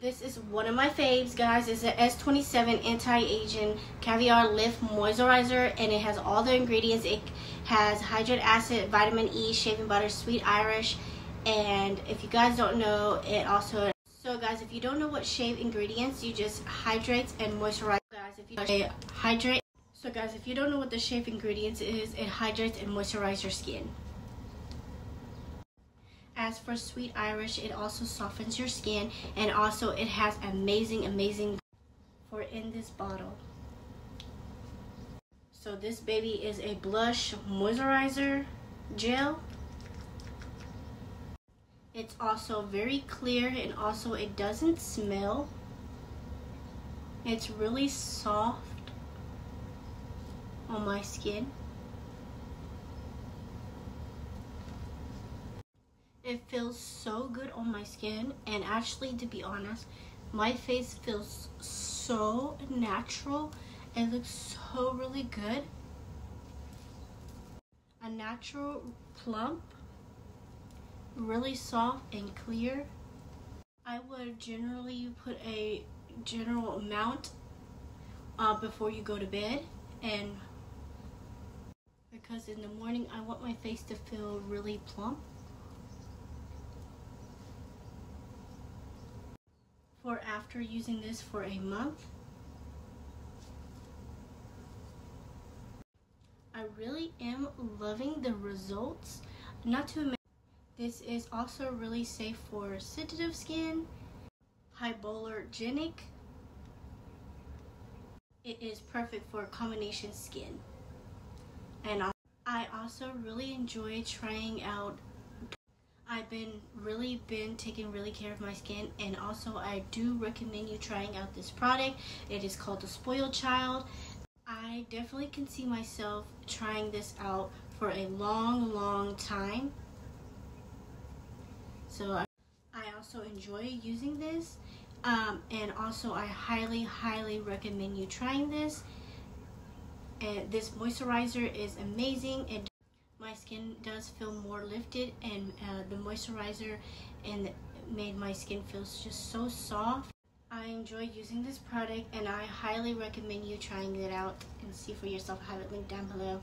This is one of my faves, guys. It's an S27 Anti-Aging Caviar Lift Moisturizer, and it has all the ingredients. It has hydrate acid, vitamin E, shaving butter, sweet Irish, and if you guys don't know, it also... So guys, if you don't know what shave ingredients, you just hydrates and moisturize. Guys, if you hydrate... So guys, if you don't know what the shave ingredients is, it hydrates and moisturizes your skin. As for Sweet Irish, it also softens your skin and also it has amazing, amazing for in this bottle. So this baby is a blush moisturizer gel. It's also very clear and also it doesn't smell. It's really soft on my skin. It feels so good on my skin and actually to be honest, my face feels so natural. It looks so really good. A natural plump, really soft and clear. I would generally put a general amount uh, before you go to bed and because in the morning I want my face to feel really plump. for after using this for a month. I really am loving the results. Not to mention, this is also really safe for sensitive skin, hypoallergenic. It is perfect for combination skin. And I also really enjoy trying out I've been really been taking really care of my skin and also I do recommend you trying out this product. It is called the Spoiled Child. I definitely can see myself trying this out for a long, long time. So I also enjoy using this. Um, and also I highly, highly recommend you trying this. And this moisturizer is amazing. It my skin does feel more lifted and uh, the moisturizer and made my skin feel just so soft. I enjoy using this product and I highly recommend you trying it out and see for yourself. I have it linked down below.